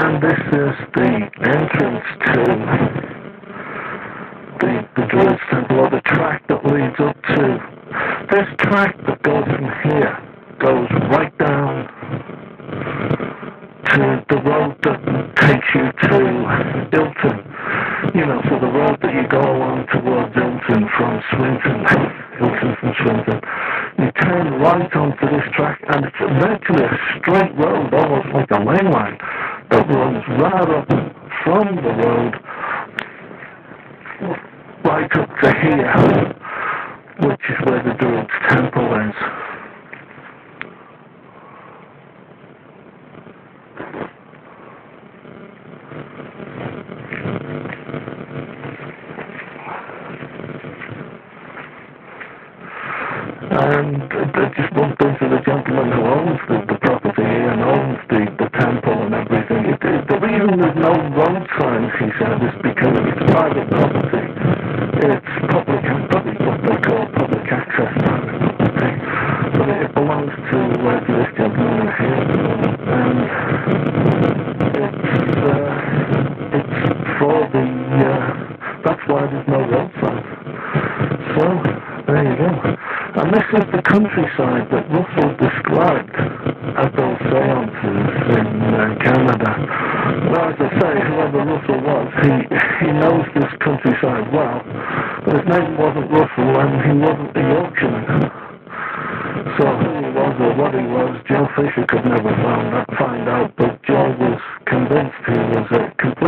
And this is the entrance to the, the Druid's Temple, or the track that leads up to. This track that goes from here goes right down to the road that takes you to Ilton. You know, so the road that you go along towards Ilton from Swinton, Ilton from Swinton. You turn right onto this track, and it's virtually a straight road, almost like a lane line, that runs right up from the road right up to here, which is where the Druid's Temple is. And uh, just bumped into the gentleman who owns the, the the reason there's no road said, is because it's private property. It's public, public what they call public access property. But it belongs to, uh, this gentleman here. And it's, uh, it's for the, uh, that's why there's no road sign. So, there you go. And this is the countryside that Russell described at those seances in uh, Canada. As I say, whoever Russell was, he, he knows this countryside well, but his name wasn't Russell and he wasn't a Yorkshireman. So who he was or what he was, Joe Fisher could never find out, find out but Joe was convinced he was a who